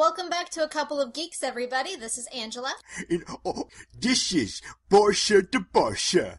Welcome back to a couple of geeks, everybody. This is Angela. And, oh, this is Barsha the Barsha.